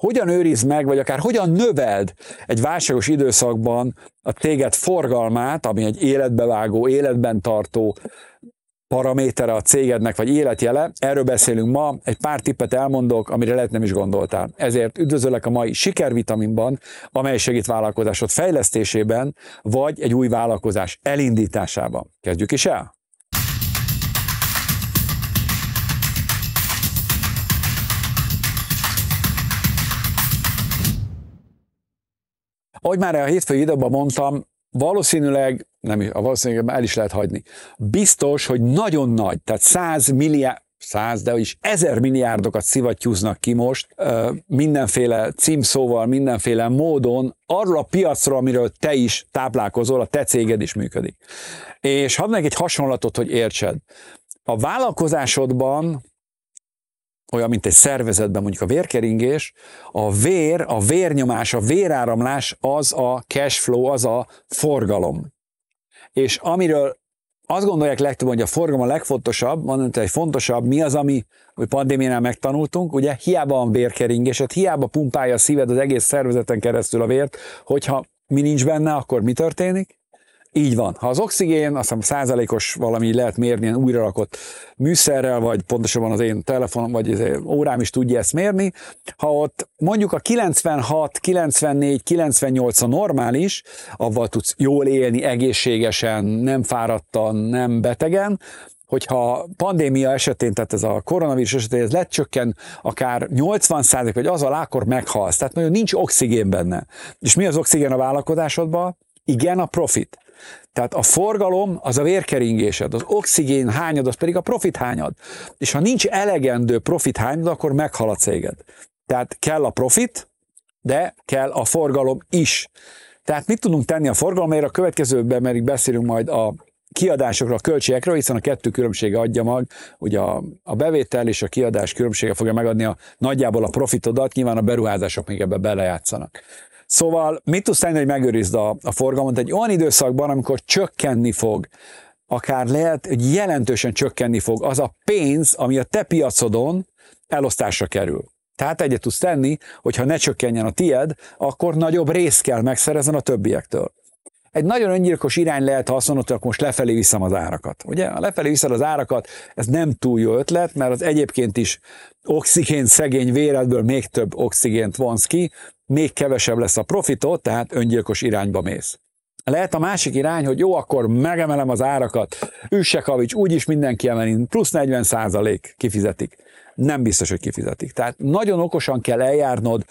hogyan őriz meg, vagy akár hogyan növeld egy válságos időszakban a téged forgalmát, ami egy életbevágó, életben tartó paramétere a cégednek, vagy életjele. Erről beszélünk ma, egy pár tippet elmondok, amire lehet nem is gondoltál. Ezért üdvözöllek a mai sikervitaminban, amely segít vállalkozásod fejlesztésében, vagy egy új vállalkozás elindításában. Kezdjük is el! Ahogy már a hétfői időben mondtam, valószínűleg, nem is, valószínűleg el is lehet hagyni. Biztos, hogy nagyon nagy, tehát 100 milliárd, száz, de is ezer milliárdokat szivattyúznak ki most mindenféle címszóval, mindenféle módon arról a piacról, amiről te is táplálkozol, a te céged is működik. És hadd meg egy hasonlatot, hogy értsed. A vállalkozásodban olyan, mint egy szervezetben mondjuk a vérkeringés, a vér, a vérnyomás, a véráramlás az a cash flow, az a forgalom. És amiről azt gondolják legtöbb, hogy a forgalom a legfontosabb, mondom, egy fontosabb, mi az, ami, ami pandémiánál megtanultunk, ugye hiába van vérkeringés, hát hiába pumpálja a szíved az egész szervezeten keresztül a vért, hogyha mi nincs benne, akkor mi történik? Így van. Ha az oxigén, azt hiszem százalékos valami lehet mérni ilyen újra rakott műszerrel, vagy pontosabban az én telefonom, vagy az órám is tudja ezt mérni, ha ott mondjuk a 96, 94, 98 a normális, avval tudsz jól élni egészségesen, nem fáradtan, nem betegen, hogyha pandémia esetén, tehát ez a koronavírus esetén ez lecsökken akár 80 vagy az alá, akkor meghalsz. Tehát nagyon nincs oxigén benne. És mi az oxigén a vállalkozásodban? Igen, a profit. Tehát a forgalom az a vérkeringésed, az oxigén hányad, az pedig a profit hányad. És ha nincs elegendő profit hányad, akkor meghal a céged. Tehát kell a profit, de kell a forgalom is. Tehát mit tudunk tenni a forgalomért? A következőben, mert beszélünk majd a kiadásokra, a költségekről, hiszen a kettő különbsége adja mag, ugye a, a bevétel és a kiadás különbsége fogja megadni a nagyjából a profitodat, nyilván a beruházások még ebbe belejátszanak. Szóval mit tudsz tenni, hogy megőrizd a, a forgalmat egy olyan időszakban, amikor csökkenni fog, akár lehet, hogy jelentősen csökkenni fog az a pénz, ami a te piacodon elosztásra kerül. Tehát egyet tudsz tenni, hogy ha ne csökkenjen a tied, akkor nagyobb részt kell megszerezni a többiektől. Egy nagyon öngyilkos irány lehet, ha azt mondod, hogy akkor most lefelé viszem az árakat. Ugye, ha lefelé viszed az árakat, ez nem túl jó ötlet, mert az egyébként is oxigén szegény véredből még több oxigént vonsz ki, még kevesebb lesz a profitot, tehát öngyilkos irányba mész. Lehet a másik irány, hogy jó, akkor megemelem az árakat, Üssekavics, úgyis mindenki emeli, plusz 40 százalék kifizetik. Nem biztos, hogy kifizetik. Tehát nagyon okosan kell eljárnod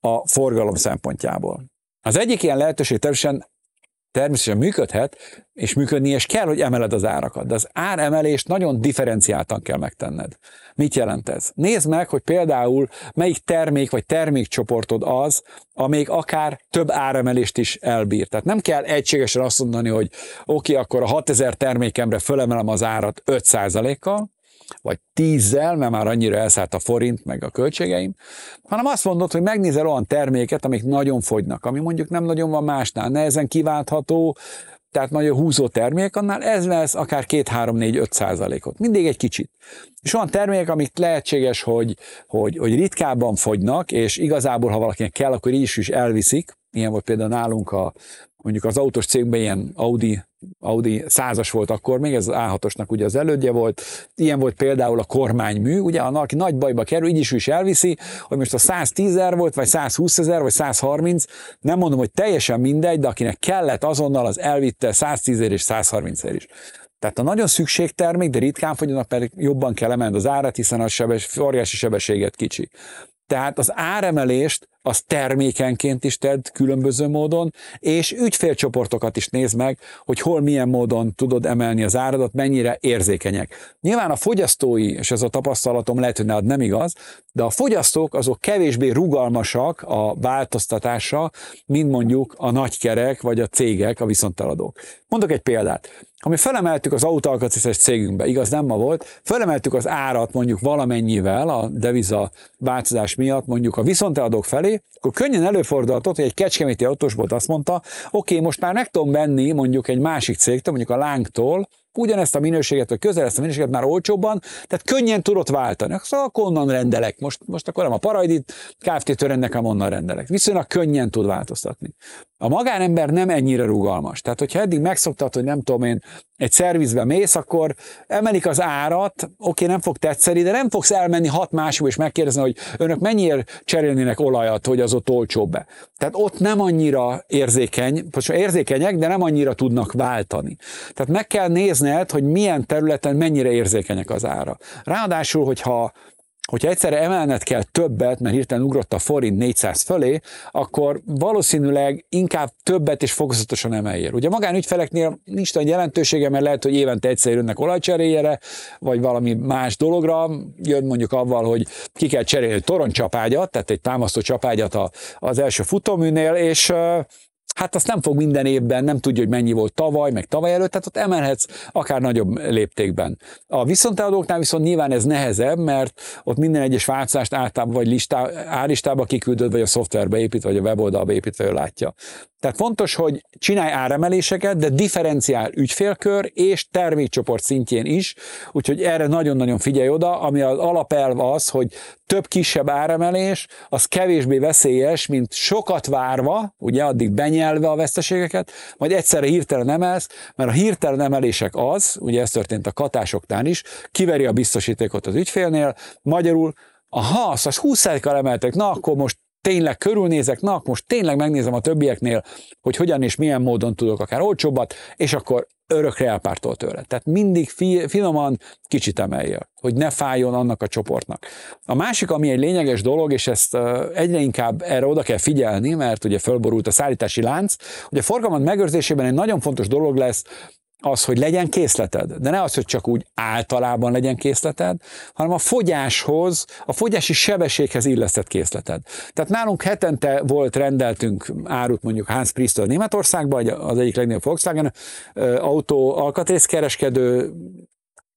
a forgalom szempontjából. Az egyik ilyen lehetőség természetesen természetesen működhet, és működni, és kell, hogy emeled az árakat. De az áremelést nagyon differenciáltan kell megtenned. Mit jelent ez? Nézd meg, hogy például melyik termék vagy termékcsoportod az, amelyik akár több áremelést is elbír. Tehát nem kell egységesen azt mondani, hogy oké, okay, akkor a 6000 termékemre fölemelem az árat 5%-kal, vagy tízzel, mert már annyira elszállt a forint, meg a költségeim, hanem azt mondod, hogy megnézel olyan terméket, amik nagyon fogynak, ami mondjuk nem nagyon van másnál, nehezen kiváltható, tehát nagyon húzó termék, annál ez lesz akár 2-3-4-5 százalékot. Mindig egy kicsit. És olyan termékek, amik lehetséges, hogy, hogy, hogy ritkábban fogynak, és igazából, ha valakinek kell, akkor így is, is elviszik. Ilyen volt például nálunk a, mondjuk az autós cégben ilyen Audi Audi százas volt akkor még, ez az A6-osnak ugye az elődje volt. Ilyen volt például a kormánymű, ugye, aki nagy bajba kerül, így is is elviszi, hogy most a 110 ezer volt, vagy 120 ezer, vagy 130, nem mondom, hogy teljesen mindegy, de akinek kellett azonnal, az elvitte 110 ezer és 130 ezer is. Tehát a nagyon szükségtermék, de ritkán fogyanak, pedig jobban kell emelni az árat, hiszen a sebes, óriási sebességet kicsi. Tehát az áremelést az termékenként is tedd különböző módon, és ügyfélcsoportokat is nézd meg, hogy hol milyen módon tudod emelni az áradat, mennyire érzékenyek. Nyilván a fogyasztói, és ez a tapasztalatom lehet, hogy nem igaz, de a fogyasztók azok kevésbé rugalmasak a változtatásra, mint mondjuk a nagykerek vagy a cégek, a viszonteladók. Mondok egy példát. Ha mi felemeltük az autóalkatrészes cégünkbe, igaz nem ma volt, felemeltük az árat mondjuk valamennyivel a deviza változás miatt mondjuk a viszonteladók felé, akkor könnyen előfordulhatott, hogy egy kecskeméti autósbolt azt mondta, oké, most már meg tudom venni mondjuk egy másik cégtől, mondjuk a lánktól, ugyanezt a minőséget, vagy közel ezt a minőséget már olcsóbban, tehát könnyen tudott váltani. Szóval akkor onnan rendelek. Most, most akkor nem a Paraidit, Kft-től rendelek, onnan rendelek. Viszonylag könnyen tud változtatni. A magánember nem ennyire rugalmas. Tehát, hogyha eddig megszoktad, hogy nem tudom én, egy szervizbe mész, akkor emelik az árat, oké, nem fog tetszeni, de nem fogsz elmenni hat mások és megkérdezni, hogy önök mennyiért cserélnének olajat, hogy az ott olcsóbb be. Tehát ott nem annyira érzékeny, érzékenyek, de nem annyira tudnak váltani. Tehát meg kell nézned, hogy milyen területen mennyire érzékenyek az ára. Ráadásul, hogyha hogyha egyszerre emelned kell többet, mert hirtelen ugrott a forint 400 fölé, akkor valószínűleg inkább többet és fokozatosan emeljél. Ugye magánügyfeleknél nincs olyan jelentősége, mert lehet, hogy évente egyszer jönnek olajcseréjére, vagy valami más dologra, jön mondjuk avval, hogy ki kell cserélni egy toronycsapágyat, tehát egy támasztó csapágyat az első futóműnél, és hát azt nem fog minden évben, nem tudja, hogy mennyi volt tavaly, meg tavaly előtt, tehát ott emelhetsz akár nagyobb léptékben. A viszonteladóknál viszont nyilván ez nehezebb, mert ott minden egyes változást általában vagy listá, árlistába kiküldöd, vagy a szoftverbe épít, vagy a weboldalba építve ő látja. Tehát fontos, hogy csinálj áremeléseket, de differenciál ügyfélkör és termékcsoport szintjén is, úgyhogy erre nagyon-nagyon figyelj oda, ami az alapelv az, hogy több kisebb áremelés, az kevésbé veszélyes, mint sokat várva, ugye addig benyelve a veszteségeket, majd egyszerre hirtelen emelsz, mert a hirtelen emelések az, ugye ez történt a katásoknál is, kiveri a biztosítékot az ügyfélnél, magyarul aha, azt, azt 20%-kal emeltek, na akkor most tényleg körülnézek, na, most tényleg megnézem a többieknél, hogy hogyan és milyen módon tudok akár olcsóbbat, és akkor örökre elpártol tőle. Tehát mindig fi, finoman kicsit emeljél, hogy ne fájjon annak a csoportnak. A másik, ami egy lényeges dolog, és ezt egyre inkább erre oda kell figyelni, mert ugye fölborult a szállítási lánc, hogy a forgalmat megőrzésében egy nagyon fontos dolog lesz az, hogy legyen készleted, de ne az, hogy csak úgy általában legyen készleted, hanem a fogyáshoz, a fogyási sebességhez illesztett készleted. Tehát nálunk hetente volt, rendeltünk árut mondjuk Hans Priester Németországban, az egyik legnagyobb Volkswagen autó alkatrészkereskedő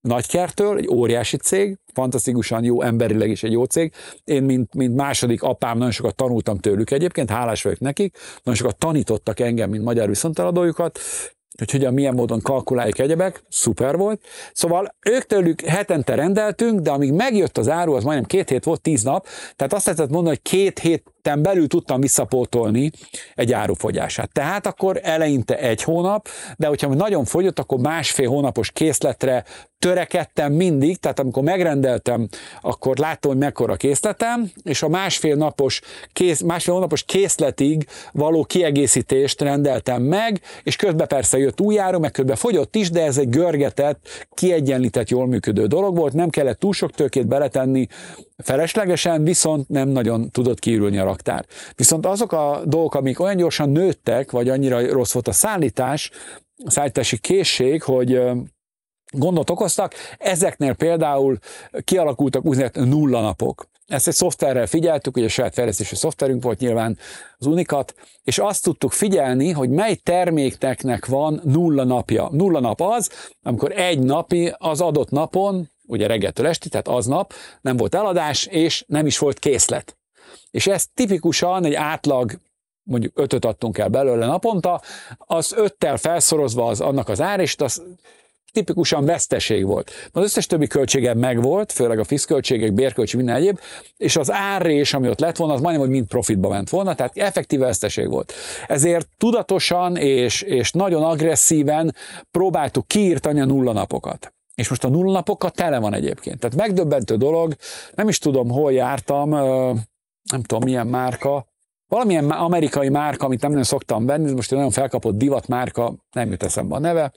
nagykertől, egy óriási cég, fantasztikusan jó, emberileg is egy jó cég. Én, mint, mint második apám, nagyon sokat tanultam tőlük egyébként, hálás vagyok nekik, nagyon sokat tanítottak engem, mint magyar viszonteladójukat, hogy hogyan, milyen módon kalkuláljuk egyebek, szuper volt. Szóval ők tőlük hetente rendeltünk, de amíg megjött az áru, az majdnem két hét volt, tíz nap, tehát azt lehetett mondani, hogy két héten belül tudtam visszapótolni egy árufogyását. Tehát akkor eleinte egy hónap, de hogyha nagyon fogyott, akkor másfél hónapos készletre törekedtem mindig, tehát amikor megrendeltem, akkor láttam, hogy mekkora készletem, és a másfél napos, kész, másfél hónapos készletig való kiegészítést rendeltem meg, és közben persze jött új áru, meg közben fogyott is, de ez egy görgetett, kiegyenlített, jól működő dolog volt, nem kellett túl sok tőkét beletenni feleslegesen, viszont nem nagyon tudott kiürülni a raktár. Viszont azok a dolgok, amik olyan gyorsan nőttek, vagy annyira rossz volt a szállítás, a szállítási készség, hogy gondot okoztak. Ezeknél például kialakultak úgynevezett nulla napok. Ezt egy szoftverrel figyeltük, ugye a saját fejlesztési szoftverünk volt nyilván az Unikat, és azt tudtuk figyelni, hogy mely termékeknek van nulla napja. Nulla nap az, amikor egy napi az adott napon, ugye reggeltől esti, tehát aznap nem volt eladás, és nem is volt készlet. És ez tipikusan egy átlag mondjuk ötöt adtunk el belőle naponta, az öttel felszorozva az annak az ár, és az tipikusan veszteség volt. Az összes többi költségem megvolt, főleg a fiszköltségek, bérköltség, minden egyéb, és az árrés, ami ott lett volna, az majdnem, hogy mind profitba ment volna, tehát effektív veszteség volt. Ezért tudatosan és, és nagyon agresszíven próbáltuk kiírtani a nulla napokat. És most a nulla napokat tele van egyébként. Tehát megdöbbentő dolog, nem is tudom, hol jártam, nem tudom milyen márka, valamilyen amerikai márka, amit nem nagyon szoktam venni, most egy nagyon felkapott divat márka, nem jut eszembe a neve,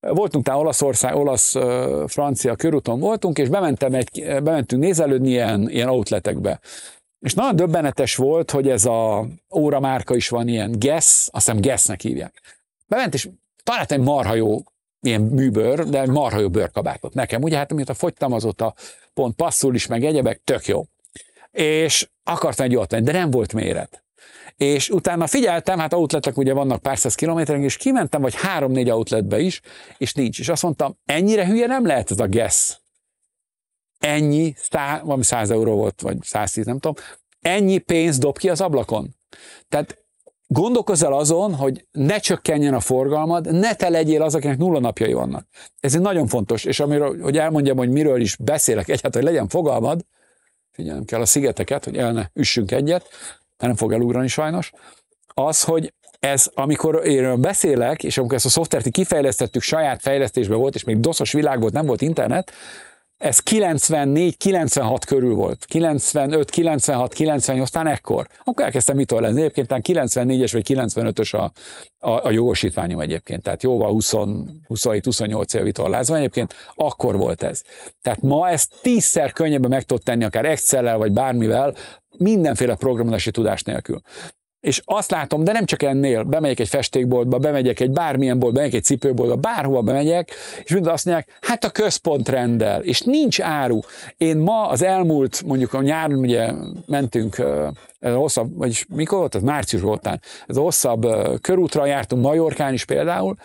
Voltunk tehát Olaszország, olasz-francia körúton voltunk, és bementem egy, bementünk nézelődni ilyen, ilyen outletekbe. És nagyon döbbenetes volt, hogy ez a óra márka is van, ilyen Guess, azt hiszem Guessnek hívják. Bement, és talált egy marha jó ilyen műbőr, de marha jó bőrkabátot nekem. Ugye hát amióta fogytam, azóta pont passzul is, meg egyebek, tök jó. És akartam egy jót venni, de nem volt méret és utána figyeltem, hát outletek ugye vannak pár száz kilométeren, és kimentem vagy három-négy outletbe is, és nincs. És azt mondtam, ennyire hülye nem lehet ez a guess. Ennyi, szá, valami 100 euró volt, vagy 110, nem tudom, ennyi pénzt dob ki az ablakon. Tehát gondolkozz azon, hogy ne csökkenjen a forgalmad, ne te legyél az, akinek nulla napjai vannak. Ez egy nagyon fontos, és amiről, hogy elmondjam, hogy miről is beszélek egyáltalán, hogy legyen fogalmad, figyelem kell a szigeteket, hogy el ne üssünk egyet, nem fog elugrani sajnos, az, hogy ez, amikor én beszélek, és amikor ezt a szoftvert kifejlesztettük, saját fejlesztésbe volt, és még doszos világ volt, nem volt internet, ez 94-96 körül volt. 95, 96, 98, aztán ekkor. Akkor elkezdtem mitől lenni. Egyébként 94-es vagy 95-ös a, a, a jogosítványom egyébként. Tehát jóval 27-28 év vitorlázva egyébként. Akkor volt ez. Tehát ma ezt tízszer könnyebben meg tudod tenni, akár excel vagy bármivel, mindenféle programozási tudás nélkül. És azt látom, de nem csak ennél, bemegyek egy festékboltba, bemegyek egy bármilyen boltba, bemegyek egy cipőboltba, bárhova bemegyek, és mind azt mondják, hát a központ rendel, és nincs áru. Én ma az elmúlt, mondjuk a nyáron ugye mentünk, ez hosszabb, vagyis mikor volt, ez március voltán, ez hosszabb körútra jártunk Majorkán is például,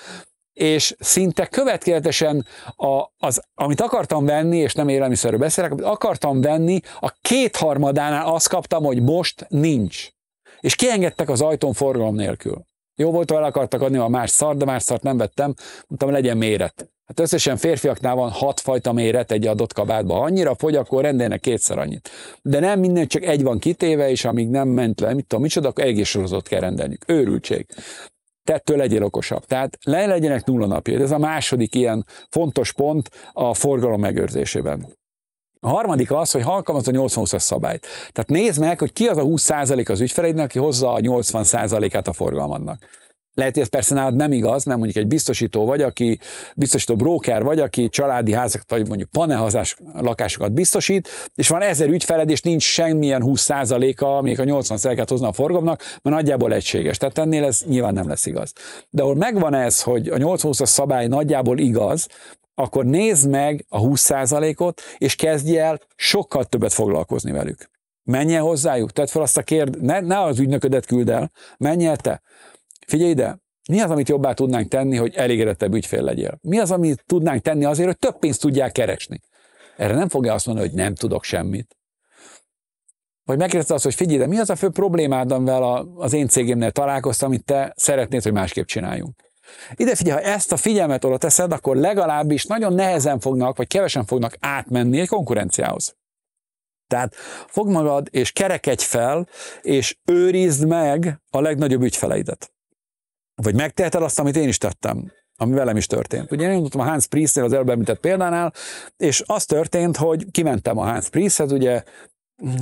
és szinte következetesen a, az, amit akartam venni, és nem élelmiszerről beszélek, amit akartam venni, a kétharmadánál azt kaptam, hogy most nincs és kiengedtek az ajtón forgalom nélkül. Jó volt, ha el akartak adni a más szart, de más szart nem vettem, mondtam, legyen méret. Hát összesen férfiaknál van hat fajta méret egy adott kabátban. Ha annyira fogy, akkor rendelnek kétszer annyit. De nem minden, csak egy van kitéve, és amíg nem ment le, mit tudom, micsoda, akkor egész sorozatot kell rendelni. Őrültség. Tettől legyél okosabb. Tehát le legyenek nulla napja. Ez a második ilyen fontos pont a forgalom megőrzésében. A harmadik az, hogy alkalmazza a 80-20-as szabályt. Tehát nézd meg, hogy ki az a 20% az ügyfeleidnek, aki hozza a 80%-át a forgalmadnak. Lehet, hogy ez persze nálad nem igaz, mert mondjuk egy biztosító vagy, aki biztosító broker vagy, aki családi házakat, vagy mondjuk panelházás lakásokat biztosít, és van ezer ügyfeled, és nincs semmilyen 20%-a, még a 80%-át hozna a forgalomnak, mert nagyjából egységes. Tehát ennél ez nyilván nem lesz igaz. De ahol megvan ez, hogy a 80-20-as szabály nagyjából igaz, akkor nézd meg a 20%-ot, és kezdj el sokkal többet foglalkozni velük. Menj el hozzájuk, tedd fel azt a kérd, ne, ne az ügynöködet küld el, menj el te. Figyelj ide, mi az, amit jobbá tudnánk tenni, hogy elégedettebb ügyfél legyél? Mi az, amit tudnánk tenni azért, hogy több pénzt tudják keresni? Erre nem fogja azt mondani, hogy nem tudok semmit. Vagy megkérdezte azt, hogy figyelj, de mi az a fő problémád, amivel az én cégemnél találkoztam, amit te szeretnéd, hogy másképp csináljunk? Ide figyelj, ha ezt a figyelmet oda teszed, akkor legalábbis nagyon nehezen fognak, vagy kevesen fognak átmenni egy konkurenciához. Tehát fog magad, és kerekedj fel, és őrizd meg a legnagyobb ügyfeleidet. Vagy megteheted azt, amit én is tettem, ami velem is történt. Ugye én mondtam a Hans Priestnél az előbb említett példánál, és az történt, hogy kimentem a Hans Priesthez, ugye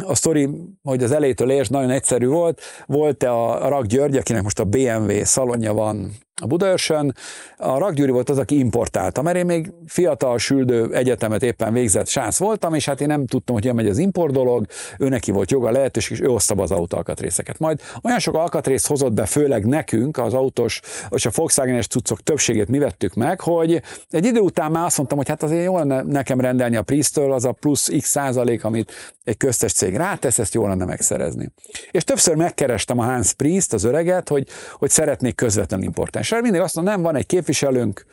a sztori, hogy az elétől érts, nagyon egyszerű volt. Volt a Rak György, akinek most a BMW szalonja van a Budaörsön. A Rakgyűri volt az, aki importálta, mert én még fiatal, süldő egyetemet éppen végzett sánsz voltam, és hát én nem tudtam, hogy megy az import dolog, ő neki volt joga lehetőség, és ő hozta az autó alkatrészeket. Majd olyan sok alkatrészt hozott be, főleg nekünk, az autós, és a Volkswagen-es cuccok többségét mi vettük meg, hogy egy idő után már azt mondtam, hogy hát azért jó lenne nekem rendelni a Priestől, az a plusz x százalék, amit egy köztes cég rátesz, ezt jó lenne megszerezni. És többször megkerestem a Hans Priest, az öreget, hogy, hogy szeretnék közvetlen importálni és mindig azt mondom, nem, van egy képviselőnk,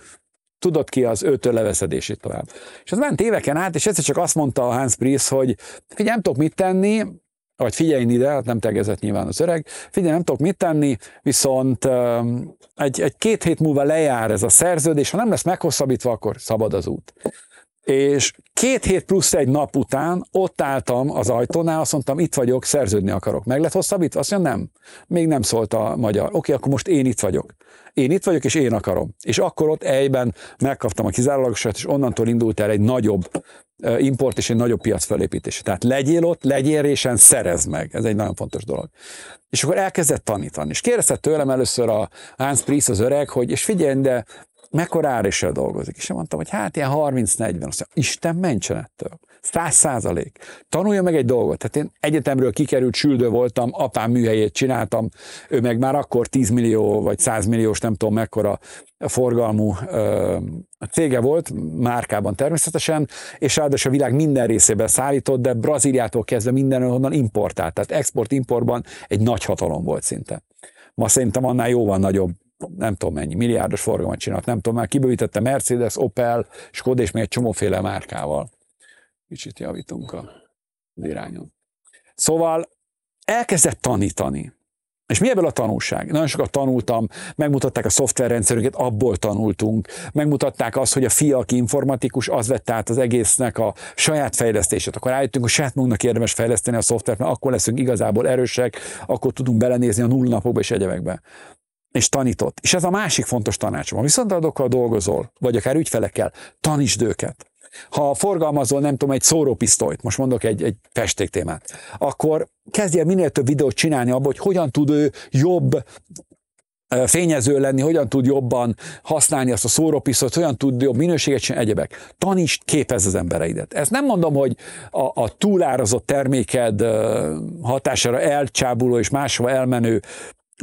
tudod ki az őtől leveszedését tovább. És az ment éveken át, és egyszer csak azt mondta a Hans Priest, hogy figyelj, nem tudok mit tenni, vagy figyelj ide, hát nem tegezett nyilván az öreg, figyelj, nem tudok mit tenni, viszont egy, egy két hét múlva lejár ez a szerződés, ha nem lesz meghosszabbítva, akkor szabad az út. És két hét plusz egy nap után ott álltam az ajtónál, azt mondtam, itt vagyok, szerződni akarok. Meg lett hosszabbítva? Azt mondja, nem. Még nem szólt a magyar. Oké, akkor most én itt vagyok. Én itt vagyok, és én akarom. És akkor ott egyben megkaptam a kizárólagosat, és onnantól indult el egy nagyobb import és egy nagyobb piac felépítés. Tehát legyél ott, legyél résen, szerezd meg. Ez egy nagyon fontos dolog. És akkor elkezdett tanítani. És kérdezte tőlem először a Hans Priest az öreg, hogy és figyelj, de mekkora áréssel dolgozik. És én mondtam, hogy hát ilyen 30-40. Azt mondja, Isten mentsen ettől. Száz százalék. Tanulja meg egy dolgot. Tehát én egyetemről kikerült süldő voltam, apám műhelyét csináltam, ő meg már akkor 10 millió vagy 100 milliós, nem tudom mekkora forgalmú ö, cége volt, márkában természetesen, és ráadásul a világ minden részében szállított, de Brazíliától kezdve mindenhonnan importált. Tehát export-importban egy nagy hatalom volt szinte. Ma szerintem annál jóval nagyobb nem tudom mennyi, milliárdos forgalmat csinált, nem tudom, már kibővítette Mercedes, Opel, Skoda és még egy csomóféle márkával. Kicsit javítunk a irányon. Szóval elkezdett tanítani. És mi ebből a tanulság? Nagyon sokat tanultam, megmutatták a szoftverrendszerünket, abból tanultunk, megmutatták azt, hogy a fia, aki informatikus, az vette át az egésznek a saját fejlesztését. Akkor rájöttünk, hogy saját magunknak érdemes fejleszteni a szoftvert, mert akkor leszünk igazából erősek, akkor tudunk belenézni a null napokba és egyebekbe. És tanított. És ez a másik fontos tanácsom. Ha viszontadokkal dolgozol, vagy akár ügyfelekkel, tanítsd őket. Ha forgalmazol, nem tudom, egy szórópisztolyt, most mondok egy, egy festéktémát, akkor kezdje minél több videót csinálni abból, hogy hogyan tud ő jobb fényező lenni, hogyan tud jobban használni azt a szórópisztolyt, hogyan tud jobb minőséget csinálni, egyebek. Tanítsd, képez az embereidet. Ezt nem mondom, hogy a, a túlárazott terméked hatására elcsábuló és máshova elmenő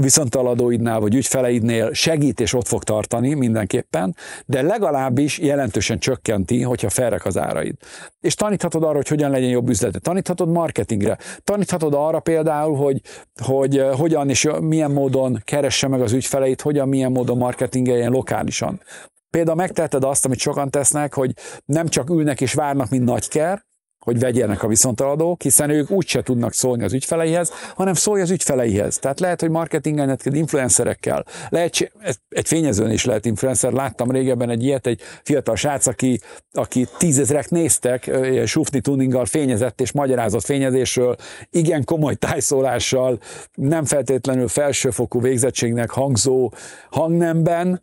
viszontaladóidnál vagy ügyfeleidnél segít és ott fog tartani mindenképpen, de legalábbis jelentősen csökkenti, hogyha felrek az áraid. És taníthatod arra, hogy hogyan legyen jobb üzlete. Taníthatod marketingre. Taníthatod arra például, hogy, hogy eh, hogyan és milyen módon keresse meg az ügyfeleit, hogyan milyen módon marketingeljen lokálisan. Például megteheted azt, amit sokan tesznek, hogy nem csak ülnek és várnak, mint nagyker, hogy vegyenek a viszontaladók, hiszen ők úgyse tudnak szólni az ügyfeleihez, hanem szólj az ügyfeleihez. Tehát lehet, hogy marketingelned kell influencerekkel. Lehet, egy fényezőn is lehet influencer. Láttam régebben egy ilyet, egy fiatal srác, aki, aki tízezrek néztek, sufni tuninggal fényezett és magyarázott fényezésről, igen komoly tájszólással, nem feltétlenül felsőfokú végzettségnek hangzó hangnemben,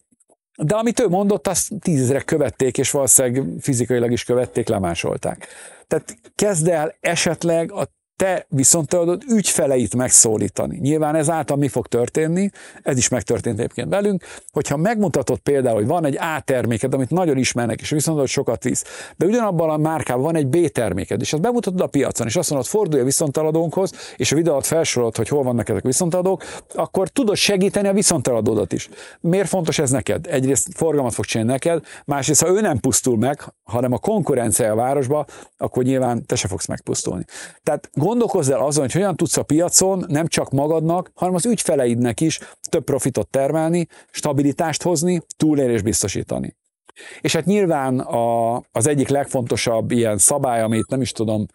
de amit ő mondott, azt tízezrek követték, és valószínűleg fizikailag is követték, lemásolták. Tehát kezd el esetleg a te viszont tudod ügyfeleit megszólítani. Nyilván ezáltal mi fog történni, ez is megtörtént egyébként velünk, hogyha megmutatod például, hogy van egy A terméked, amit nagyon ismernek, és viszont hogy sokat visz, de ugyanabban a márkában van egy B terméked, és azt bemutatod a piacon, és azt mondod, fordulj a viszontaladónkhoz, és a videót felsorolod, hogy hol vannak ezek a viszontaladók, akkor tudod segíteni a viszontaladódat is. Miért fontos ez neked? Egyrészt forgalmat fog csinálni neked, másrészt, ha ő nem pusztul meg, hanem a konkurencia a városba, akkor nyilván te se fogsz megpusztulni. Tehát gondolkozz el azon, hogy hogyan tudsz a piacon nem csak magadnak, hanem az ügyfeleidnek is több profitot termelni, stabilitást hozni, túlélés biztosítani. És hát nyilván a, az egyik legfontosabb ilyen szabály, amit nem is tudom,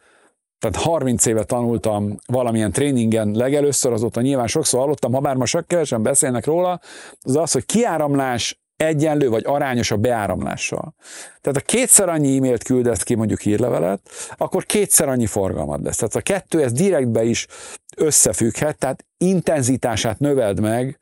tehát 30 éve tanultam valamilyen tréningen legelőször, azóta nyilván sokszor hallottam, ha bár ma sok kevesen beszélnek róla, az az, hogy kiáramlás egyenlő vagy arányos a beáramlással. Tehát ha kétszer annyi e-mailt küldesz ki mondjuk hírlevelet, akkor kétszer annyi forgalmad lesz. Tehát a kettő ez direktbe is összefügghet, tehát intenzitását növeld meg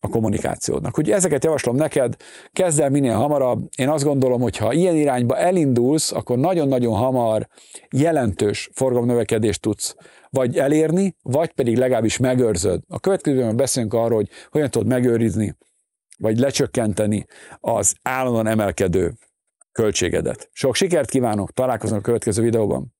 a kommunikációdnak. Úgyhogy ezeket javaslom neked, kezd el minél hamarabb. Én azt gondolom, hogy ha ilyen irányba elindulsz, akkor nagyon-nagyon hamar jelentős forgalomnövekedést tudsz vagy elérni, vagy pedig legalábbis megőrzöd. A következőben beszélünk arról, hogy hogyan tudod megőrizni vagy lecsökkenteni az állandóan emelkedő költségedet. Sok sikert kívánok, találkozunk a következő videóban.